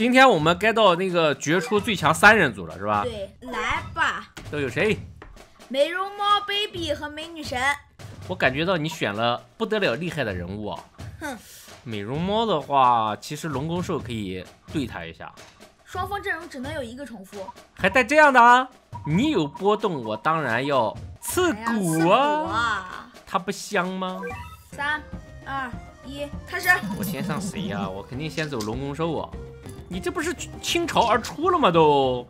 今天我们该到那个决出最强三人组了，是吧？对，来吧，都有谁？美容猫 baby 和美女神。我感觉到你选了不得了厉害的人物啊！哼，美容猫的话，其实龙宫兽可以对他一下。双方阵容只能有一个重复，还带这样的啊？你有波动，我当然要刺骨！啊！它不香吗？三二一，开始！我先上谁呀、我肯定先走龙宫兽啊！你这不是倾巢而出了吗？都，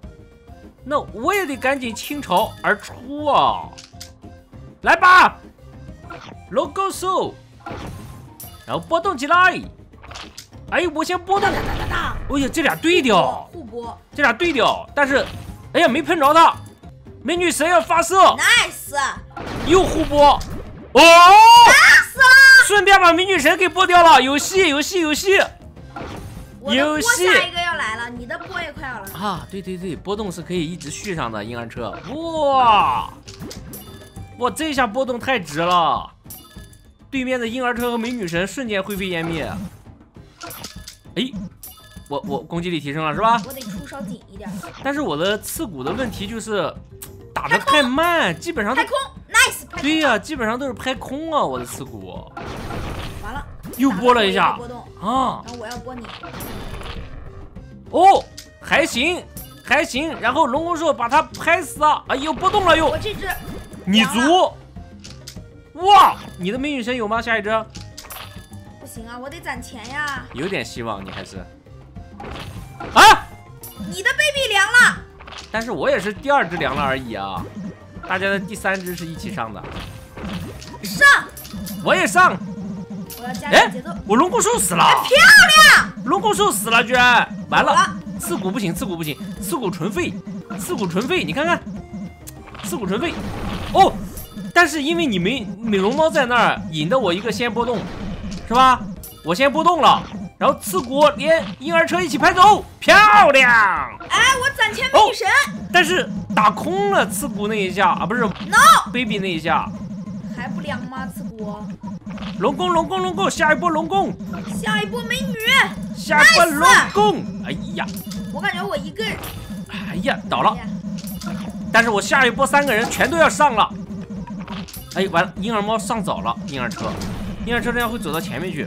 那我也得赶紧倾巢而出啊！来吧，龙宫兽，然后波动起来！哎，我先波动，哎呀，这俩对调，互波这俩对调，但是，哎呀，没碰着他。美女神要发射，，nice，又互播，哦，顺便把美女神给播掉了，游戏，游戏，游戏。游戏下一个要来了，你的波也快要了。啊，对对对，波动是可以一直续上的婴儿车，哇，哇，这下波动太值了，对面的婴儿车和美女神瞬间灰飞烟灭。哎，我我攻击力提升了是吧？我得出稍紧一点。但是我的刺骨的问题就是打的太慢，基本上太空，nice，拍对呀、基本上都是拍空啊，我的刺骨。完了，又拨了一下。啊，然后我要拨你，哦，还行还行，然后龙宫兽把它拍死啊，哎呦，波动了又。我，这只你足，哇，你的美女神有吗？下一只？不行啊，我得攒钱呀。有点希望，你还是。啊，你的 baby 凉了，但是我也是第二只凉了而已啊，大家的第三只是一起上的，上，我也上，我要加节奏。我龙骨兽死了，漂亮，龙骨兽死了，居然。完了，刺骨不行，刺骨不行，刺骨纯废，刺骨纯废，你看看，刺骨纯废，哦，但是因为你没美容猫在那儿，引得我一个先波动，是吧？我先波动了，然后刺骨连婴儿车一起拍走，漂亮！哎，我攒钱美女神，但是打空了刺骨那一下啊，不是 no，baby 那一下，还不凉吗？刺骨，龙宫龙宫龙宫，下一波龙宫，下一波美女，下一波龙宫，哎呀，我感觉我一个人。哎呀，倒了。哎。呀但是我下一波三个人全都要上了。哎，完了，婴儿猫上早了，婴儿车，婴儿车这样会走到前面去。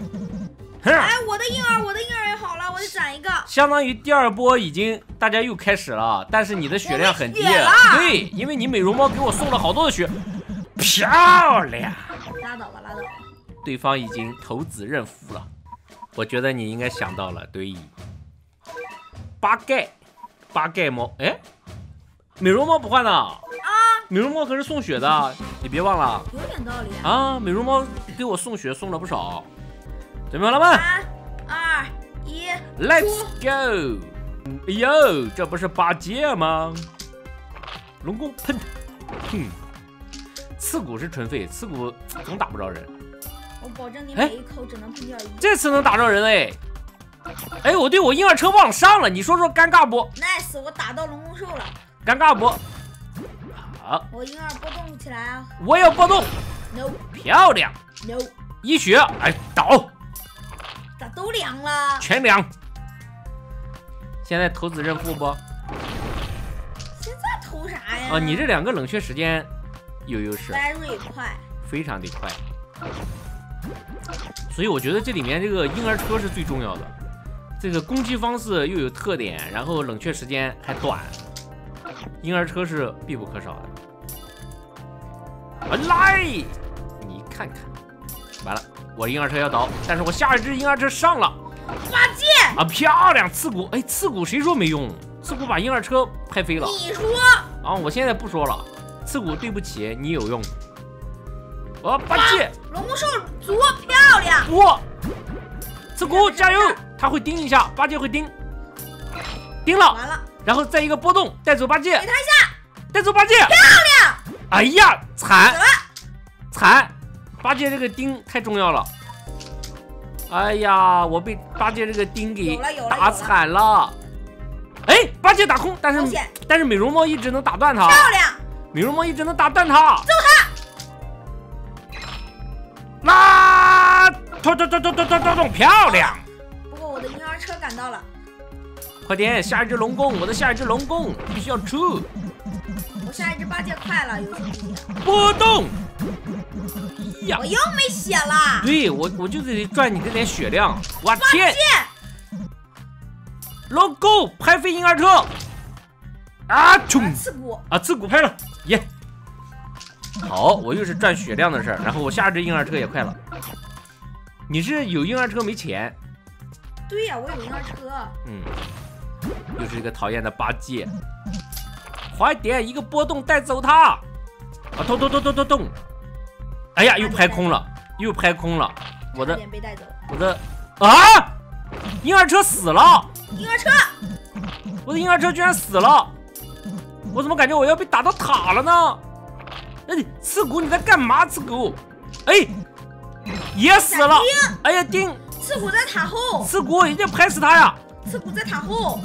哼，哎，我的婴儿，我的婴儿也好了，我得攒一个。相当于第二波已经大家又开始了，但是你的血量很低。对，因为你美容猫给我送了好多的血，漂亮。拉倒吧，拉倒吧。对方已经投子认输了，我觉得你应该想到了，对，八盖，八盖猫，哎，美容猫不换的啊，美容猫可是送血的，你别忘了。有点道理啊。啊，美容猫给我送血送了不少，准备好了吗三二一，？Let's go！哎呦，这不是八戒吗？龙宫喷，哼，刺骨是纯废，刺骨总打不着人，我保证你哎每一口只能喷掉一。这次能打着人哎！哎，我对我婴儿车忘了上了，你说说尴尬不？nice，我打到龙宫兽了，尴尬不？好，我婴儿波动起来啊。我要波动，No 漂亮，no，一血，哎，倒，咋都凉了？全凉。现在投子认负不？现在投啥呀？啊，你这两个冷却时间有优势，来瑞快，非常的快。所以我觉得这里面这个婴儿车是最重要的，这个攻击方式又有特点，然后冷却时间还短，婴儿车是必不可少的。啊，来，你看看，完了，我婴儿车要倒，但是我下一只婴儿车上了八戒，啊，漂亮，刺骨，哎，刺骨谁说没用？刺骨把婴儿车拍飞了。你说啊，我现在不说了，刺骨对不起，你有用。我八戒，龙宫兽足漂亮，哇刺骨加油，他会盯一下，八戒会盯，盯了，完了，然后再一个波动带走八戒给，他一下，带走八戒，漂亮，哎呀，惨惨，八戒这个钉太重要了。哎呀，我被八戒这个钉给打惨了。哎，八戒打空，但是但是美容猫一直能打断他。漂亮，美容猫一直能打断他，揍它！啦！咚咚咚咚咚咚咚咚，漂亮！不过我的婴儿车赶到了，快点，下一只龙宫，我的下一只龙宫必须要出我下一只八戒快了，游戏机，波动。呀我，又没血了。对我我就得赚你这点血量。我天八戒，，logo 拍飞婴儿车啊，冲刺骨，啊，刺骨拍了，耶！好，我又是赚血量的事儿，然后我下一只婴儿车也快了。你是有婴儿车没钱？对呀、我有婴儿车。嗯，又是一个讨厌的八戒。快点，一个波动带走他！啊，咚咚咚咚咚咚！哎呀，又拍空了，又拍空了！我的被带走。我的啊！婴儿车死了！婴儿车，我的婴儿车居然死了！我怎么感觉我要被打到塔了呢？哎，刺骨你在干嘛？刺骨，哎，也死了！哎呀，丁，刺骨在塔后，刺骨一定要拍死他呀！刺骨在塔后。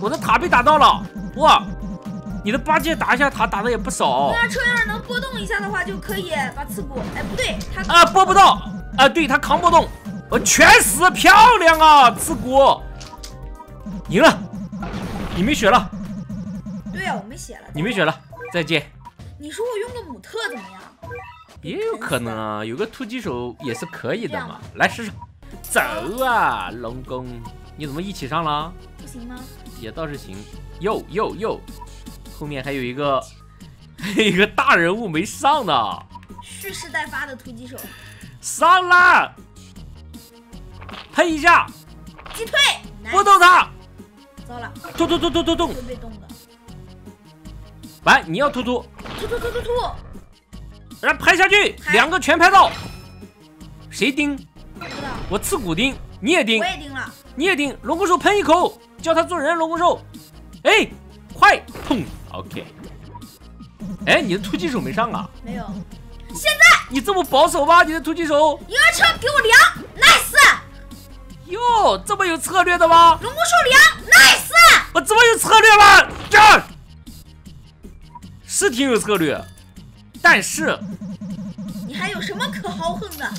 我的塔被打到了，哇！你的八戒打一下塔打的也不少婴儿车要是能波动一下的话，就可以把刺骨。哎，不对，他啊，波不到啊，对他扛不动，我全死，漂亮啊，刺骨，赢了，你没血了，对呀、我没血了。你没血了，再见。你说我用个姆特怎么样？也有可能啊，有个突击手也是可以的嘛。来试试，走啊，龙宫，你怎么一起上了？不行吗？也倒是行。哟哟哟，后面还有一个，还有一个大人物没上呢，蓄势待发的突击手，上啦！喷一下，击退，来拨，动它，糟了，突突突突突动会，被动的。完，你要突突，突突突突突，然后拍下去，两个全拍到。谁盯？不知道，我刺骨盯，你也盯我，也盯了。你也盯。龙骨手喷一口，叫他做人。龙骨兽，哎，快，砰，OK。哎，你的突击手没上啊？没有，现在你这么保守吗？你的突击手？婴儿车给我量，nice，哟，这么有策略的吗？龙骨兽量，nice，我这么有策略吗？这是挺有策略，但是，你还有什么可豪横的？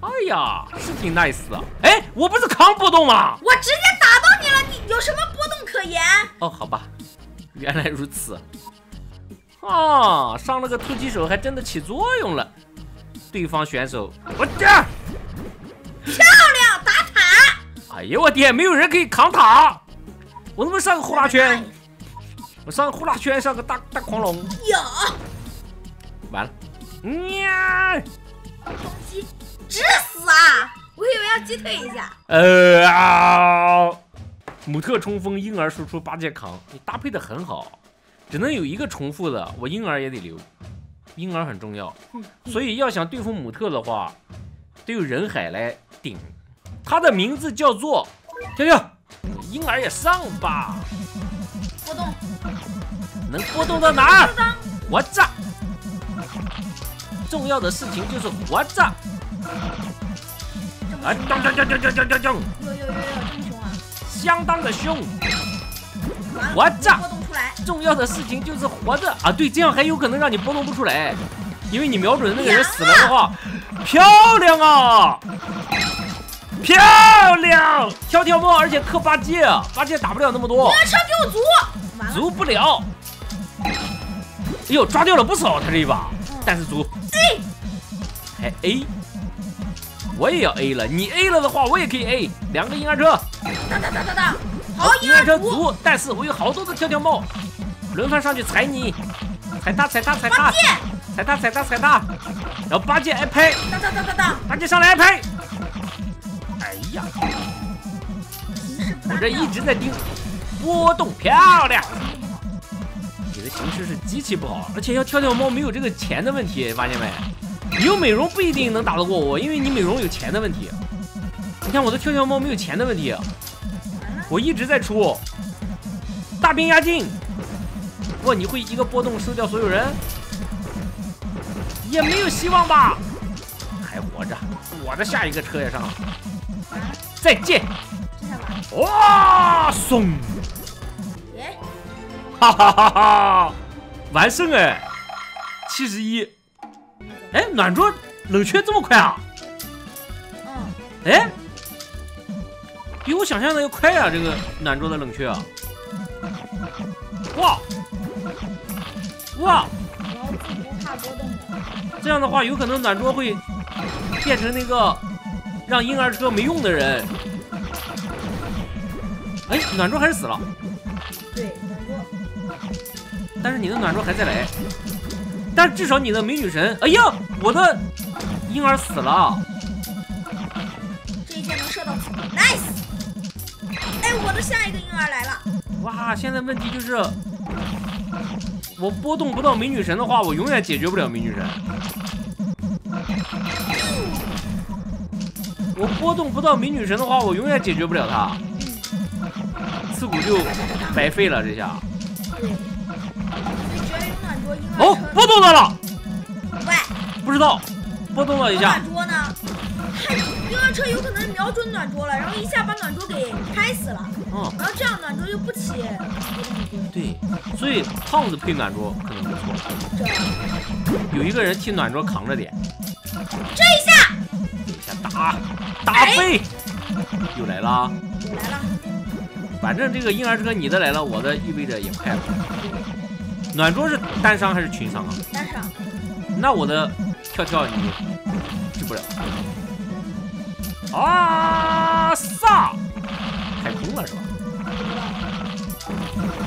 哎呀，是挺 nice 的。哎，我不是扛波动吗？我直接打到你了，你有什么波动可言？哦，好吧，原来如此。啊，上了个突击手还真的起作用了。对方选手，我这，漂亮，打塔，哎呀我天，没有人可以扛塔，我能不能上个呼啦圈？我上个呼啦圈，上个大大狂龙，有完了，呀，攻击，直死啊！我以为要击退一下，呃啊，姆特冲锋，婴儿输出八戒扛，你搭配的很好，只能有一个重复的，我婴儿也得留，婴儿很重要，所以要想对付姆特的话，得有人海来顶，他的名字叫做跳跳，婴儿也上吧，波动，能波动到哪儿？活着，重要的事情就是活着，哎，咚咚咚咚咚咚咚啊！相当的凶，我着。重要的事情就是活着啊！对，这样还有可能让你波动不出来，因为你瞄准的那个人死了的话，漂亮啊！漂亮，跳跳猫，而且克八戒，八戒打不了那么多。我要枪给我足，足不了。哎呦，抓掉了不少，他这一把，但是足。还哎。我也要 A 了，你 A 了的话，我也可以 A，两个婴儿车，当当当当当，好，婴婴儿车足，但是我有好多的跳跳帽，轮番上去踩你，踩他踩他踩他踩他踩他踩他，然后八戒挨拍，当当当当当，八戒上来挨拍，哎呀，我这一直在盯，波动漂亮，你的形势是极其不好，而且要跳跳猫没有这个钱的问题，发现没？你有美容不一定能打得过我，因为你美容有钱的问题。你看我的跳跳猫没有钱的问题，我一直在出大兵压境。哇，你会一个波动收掉所有人？也没有希望吧？还活着，我的下一个车也上了。再见！哇，松！耶，哈哈哈哈！完胜哎，七十一。哎，暖桌冷却这么快啊？嗯，哎，比我想象的要快啊！这个暖桌的冷却啊！哇哇！这样的话，有可能暖桌会变成那个让婴儿车没用的人。哎，暖桌还是死了，对，暖桌。但是你的暖桌还在来。但至少你的美女神，哎呀，我的婴儿死了。这一箭能射到，nice。哎，我的下一个婴儿来了。哇，现在问题就是，我波动不到美女神的话，我永远解决不了美女神。我波动不到美女神的话，我永远解决不了她。刺骨就白费了这下。哦，波动到了，喂，不知道，波动了一下暖。桌呢？还婴儿车有可能瞄准暖桌了，然后一下把暖桌给拍死了，嗯，然后这样暖桌就不起。对，所以胖子配暖桌可能不错。这有一个人替暖桌扛着点，这一下这一下打打飞，又来了。又来了，反正这个婴儿车你的来了，我的意味着也快了。暖桌是单伤还是群伤啊？单伤。那我的跳跳你治不了。啊撒，太空了是吧？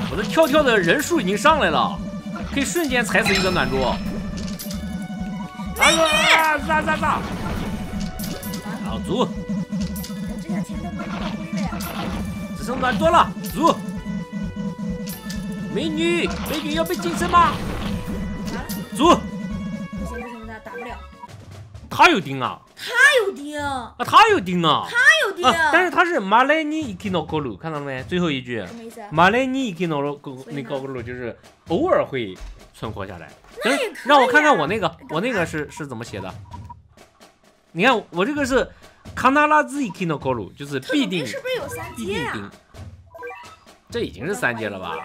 我的跳跳的人数已经上来了，可以瞬间踩死一个暖桌。啊！撒撒撒！老祖，这下前灯没炮灰了呀！只剩暖桌了，祖。美女，美女要被晋升吗？啊！走，不行不行，他打不了。他有钉啊！他有钉，啊，他有钉啊！他有钉。啊，但是他是马来尼伊基诺高鲁，看到了没？最后一句，什么意思？马来尼伊基诺高那高鲁就是偶尔会存活下来。那也可以啊让我看看我那个，我那个是是怎么写的？你看我这个是卡纳拉兹伊基诺高鲁，就是必定是不是有三必定钉。这已经是三阶了吧？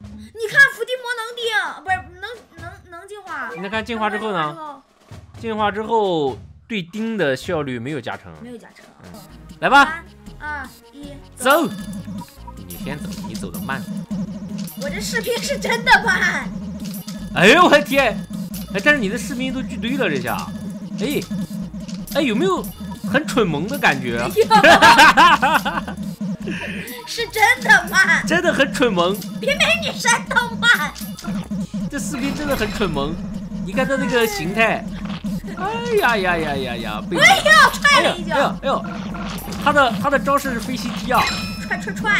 你看伏地魔能钉，不是能能能进化？你看进化之后呢？进化之后对钉的效率没有加成。没有加成。来吧，三二一，走！你先走，你走的慢。我这视频是真的慢。哎呦我的天！哎，但是你的士兵都聚堆了这下，哎，哎有没有很蠢萌的感觉？是真的慢，真的很蠢萌，比美女山都慢。这士兵真的很蠢萌。你看他这个形态，哎呀呀呀呀呀！被哎呦，踹哎呦哎呦了一脚，哎呦，他的他的招式是飞膝踢啊！踹踹踹，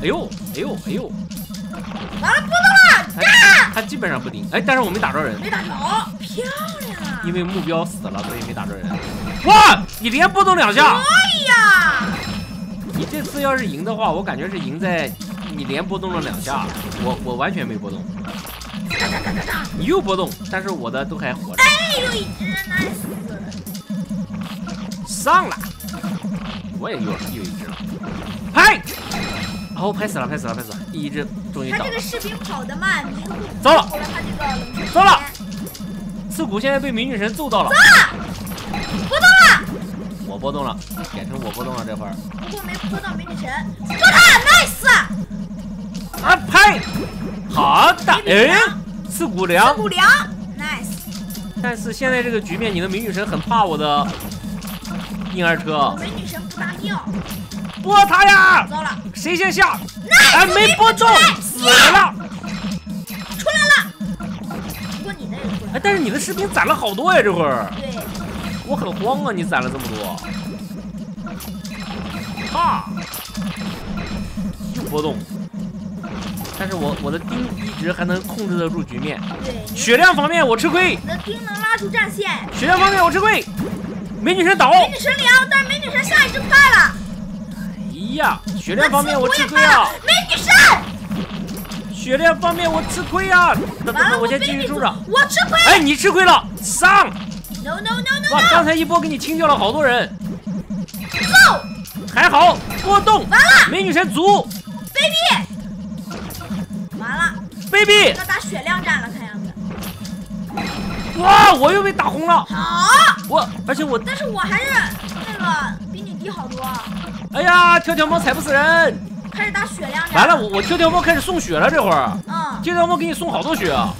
哎呦哎呦哎呦，完了不动了，他炸！他基本上不顶。哎，但是我没打着人，没打着，漂亮。因为目标死了，所以没打着人。哇，你连波动两下！可以呀，你这次要是赢的话，我感觉是赢在你连波动了两下，我我完全没波动。你又波动，但是我的都还活着。哎呦一只上了，我也有有一只了，拍！哦，拍死了，拍死了，拍死了！第一只终于倒了他这个。士兵跑得慢，走了走了刺骨现在被美女神揍到了，不动了，我波动了，改成我波动了这会儿。不过没拖到美女神，做他 nice，啊，呸！好的，哎，刺骨凉。骨凉 nice，但是现在这个局面，你的美女神很怕我的婴儿车，美女神不搭调，拨他呀！糟了，谁先下？哎，没拨中，死了！出来了，不过你的也出来哎，了，但是你的士兵攒了好多呀，这会儿对，我很慌啊，你攒了这么多。哈，又波动，但是我我的钉一直还能控制得住局面。对，血量方面我吃亏，你的钉能拉住战线，血量方面我吃亏。美女神倒，美女神凉，但是美女神下一只快了，哎呀，血量方面我吃亏啊美女神，血量方面我吃亏啊。那那我先继续住着。我吃亏哎，你吃亏了，上！，no no no no 哇，no，刚才一波给你清掉了好多人，走还好波动。完了。美女神足完了，，baby，要打血量战了，看样子，哇，我又被打红了，好，我而且我但是我还是那个比你低好多，哎呀，跳跳猫踩不死人！开始打血量战。完了，我我跳跳猫开始送血了，这会儿。嗯，跳跳猫给你送好多血啊！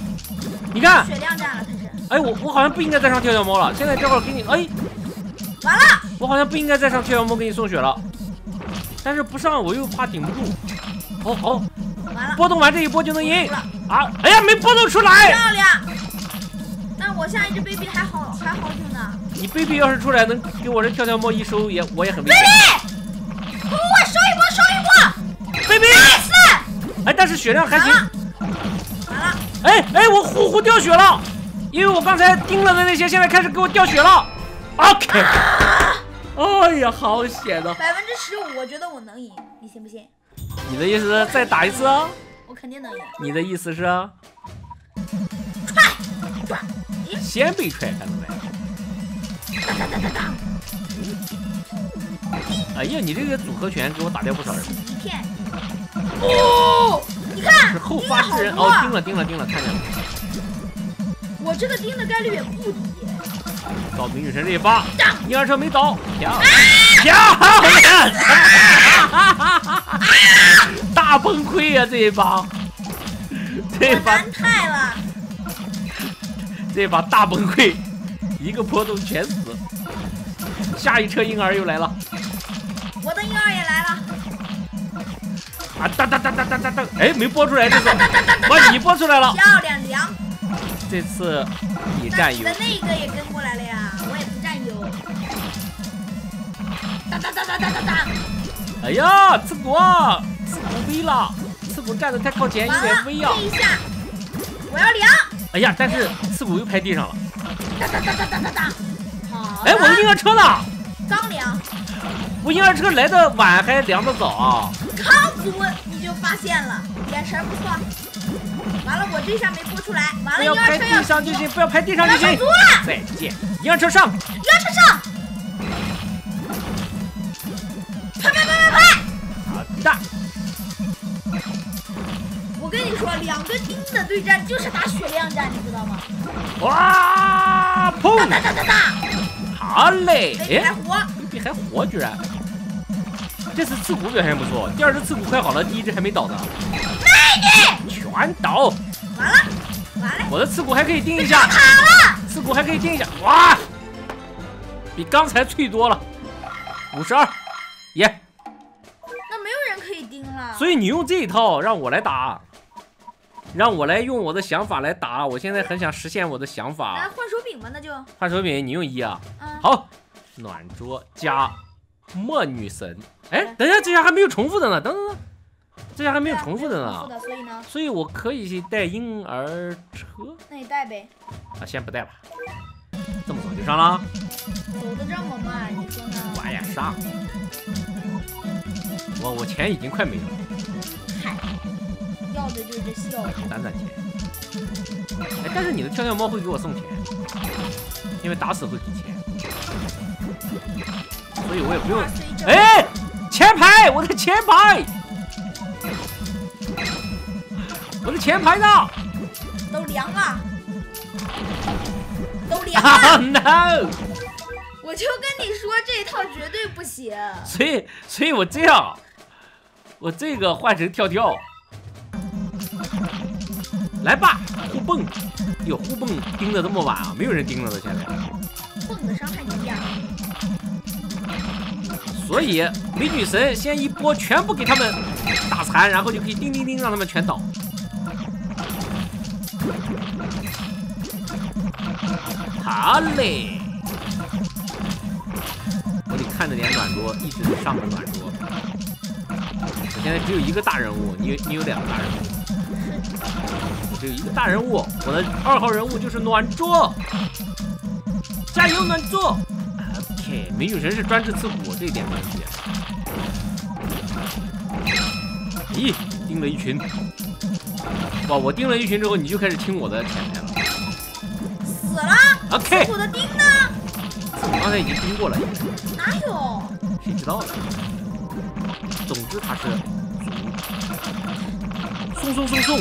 你看，血量战了。哎，我我好像不应该再上跳跳猫了，现在正好给你，哎，完了，我好像不应该再上跳跳猫给你送血了，但是不上我又怕顶不住。好好，完了，波动完这一波就能赢，啊！哎呀，没波动出来。漂亮。那我下一只 baby 还好，还好挺呢。你 baby 要是出来能给我这跳跳猫一收，也我也很危险。baby，给我收一波，收一波。baby，nice。哎，但是血量还行。完了，完了，哎哎，我呼呼掉血了，因为我刚才盯了的那些，现在开始给我掉血了。OK。哎呀，好险呐！百分之十五，我觉得我能赢，你信不信？你的意思是再打一次啊？我肯定能赢。你的意思是？踹，先被踹开了呗？哒哒哒哒哒，哎呀，你这个组合拳给我打掉不少人，一片。哦，你看，是后盯发制人哦，盯了盯了盯了，看见了。我这个钉的概率也不低。到明女神这一发，婴儿车没倒，漂啊亮，漂亮，大崩溃呀、这一把，这一我把难 太了，这一把大崩溃，一个波动全死。下一车婴儿又来了，我的婴儿也来了。啊哒哒哒哒哒哒哒，哎没播出来这个，哇你播出来了，漂亮，凉。这次你占优的，那个也跟过来了呀，我也不占优。哒哒哒哒哒哒哒，哎呀刺骨啊，刺骨危了，刺骨站的太靠前有，点危啊这，一下，我要凉。哎呀但是刺骨又拍地上了，哒哒哒哒哒哒哒。好哎我的婴儿车呢？刚凉，我婴儿车来的晚还凉的早啊！康足你就发现了，眼神不错。完了，我这下没播出来。完了，婴不要拍儿车要地上就行，不要拍地上就行再见，婴儿车上，婴儿车上。拍拍拍拍拍！好的，我跟你说，两个钉子对战就是打血量战，你知道吗？哇，砰，哒哒哒哒哒，好嘞，哎，还活。比还活居然。这次刺骨表现不错，第二只刺骨快好了，第一只还没倒呢。全倒，完了，完了，我的刺骨还可以盯一下，卡了。刺骨还可以盯一下，哇，比刚才脆多了，五十二，耶。那没有人可以盯了。所以你用这一套让我来打，让我来用我的想法来打。我现在很想实现我的想法来。换手柄吧，那就。换手柄，你用一啊。嗯。好，暖桌加墨女神。哎，等一下，这下还没有重复的呢。等等等，这下还没有重复的呢。没有重复的，所以呢，所以我可以带婴儿车那你带呗。啊，先不带吧。这么早就上了？走的这么慢，你说呢？我呀上。我我钱已经快没了，嗨，要的就是这效果。攒攒钱。哎，但是你的跳跳猫会给我送钱，因为打死会给钱，所以我也不用哎，前排，我的前排，我的前排呢都凉了，都凉？Oh 了。no！我就跟你说，这一套绝对不行。所以，所以我这样，我这个换成跳跳，来吧，互蹦。哟，互蹦盯的这么晚啊？没有人盯着的现在。蹦的伤害一样。所以美女神先一波全部给他们打残，然后就可以叮叮叮让他们全倒。好嘞，我得看着点暖桌，一直上个暖桌。我现在只有一个大人物，你你有两个大人物，我只有一个大人物，我的二号人物就是暖桌，加油暖桌美女神是专治刺骨，这一点没问题。咦，盯了一群，哇！我盯了一群之后，你就开始听我的前排了。死了。OK，我的钉呢？我刚才已经盯过了，哪有？谁知道呢？总之他是送送送送，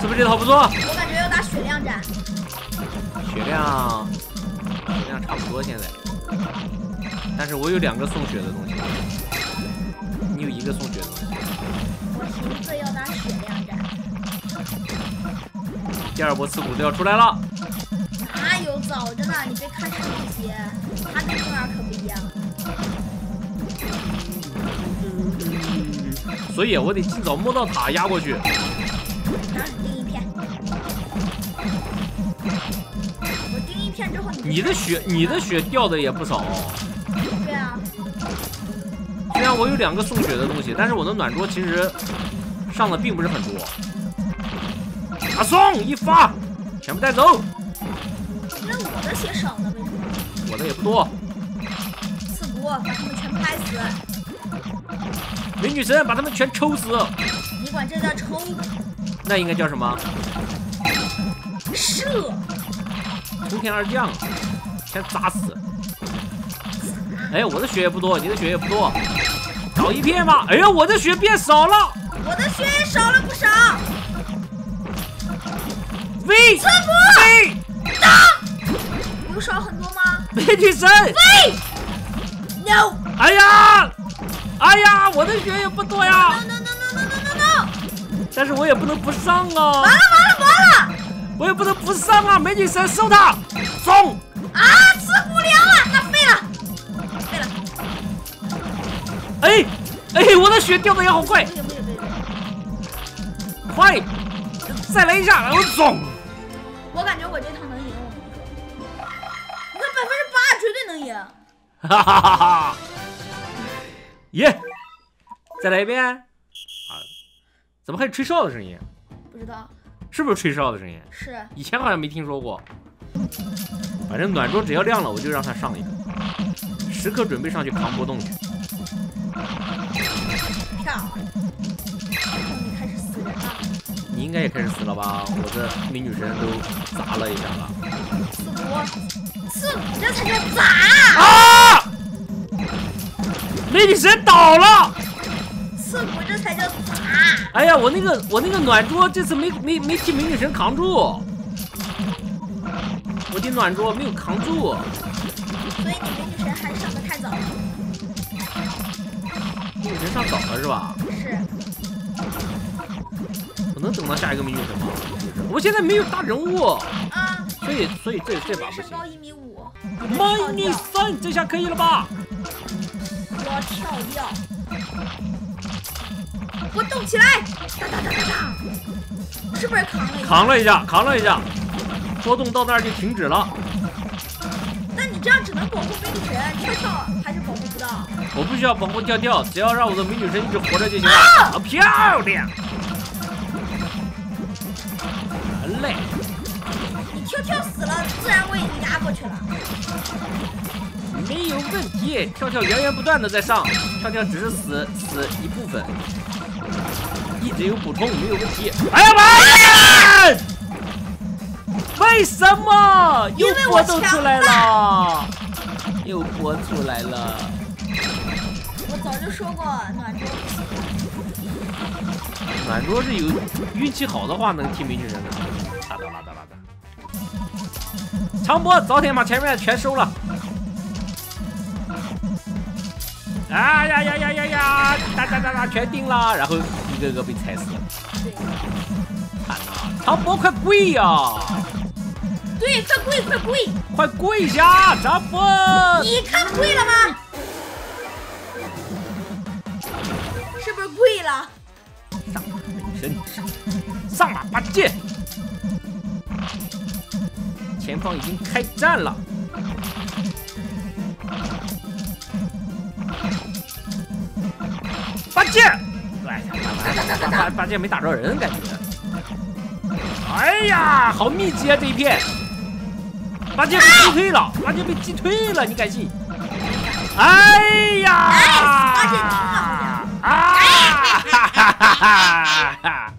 是不是这套不错？我感觉要打血量战。血量，血差不多现在。但是我有两个送血的东西，你有一个送血的东西。我寻思要拿血量战。第二波刺骨都要出来了，哪有早着呢？你别看这东西，它跟婴儿可不一样。所以我得尽早摸到塔压过去。你你的血，你的血掉的也不少。对啊，虽然我有两个送血的东西，但是我的暖桌其实上的并不是很多。啊，送一发，全部带走。那我的血少呢？为什么？我的也不多。刺骨，把他们全拍死！美女神把他们全抽死，你管这叫抽那应该叫什么？射？从天而降，先砸死。哎，我的血也不多，你的血也不多，找一片吧。哎呀，我的血变少了。我的血也少了不少。喂，刺骨，喂，有少很多吗美女神，？No 哎呀，哎呀，我的血也不多呀 no 呀，no no no no no no！但是我也不能不上啊，完了完了！我也不能不上啊，美女神收他，中。啊，吃不了了，那废了，废了。哎，哎，我的血掉的也好快！快，再来一下，然后送。我感觉我这趟能赢，我跟你说，你看百分之八绝对能赢。哈哈哈哈！耶！再来一遍。啊，怎么还有吹哨的声音？不知道是不是吹哨的声音？是以前好像没听说过。反正暖桌只要亮了，我就让他上一个，时刻准备上去扛波动去。跳。你开始死人了，你应该也开始死了吧？我的美女神都砸了一下了。刺骨，刺骨这才叫砸，啊！美女神倒了！刺骨这才叫砸。哎呀，我那个我那个暖桌这次没没没替美女神扛住，我的暖桌没有扛住。所以你美女神还上的太早了。美女神上早了是吧？是，我能等到下一个美女神吗？我现在没有大人物，啊，所以所以这这把不行。身高一米五，美女神，这下可以了吧？我要跳掉，我动起来，哒哒哒哒哒，是不是扛了一下？扛了一下，扛了一下，波动到那儿就停止了。那你这样只能保护美女神，跳跳还是保护不到。我不需要保护跳跳，只要让我的美女神一直活着就行了。啊，漂亮！好嘞，你跳跳死了，自然我已经压过去了。没有问题。跳跳源源不断的在上，跳跳只是死死一部分，一直有补充，没有问题。哎呀妈呀！为什么又因为波我强动出来了？又波出来了。我早就说过，暖桌。暖桌是有运气好的话能替美女人的。拉倒拉倒拉倒。长波早点把前面全收了。啊呀呀呀呀呀！哒哒哒哒，全定了，然后一个个被踩死了。对，惨了，长波快跪呀！对，快跪，快跪！快跪下，长波！你看跪了吗？是不是跪了？上吧，美女神，上吧，八戒！前方已经开战了。八戒，八八八戒没打着人，感觉。哎呀，好密集啊这一片！八戒被击退了，八戒被击退了，你敢信？哎呀！八戒啊！哈哈哈哈哈！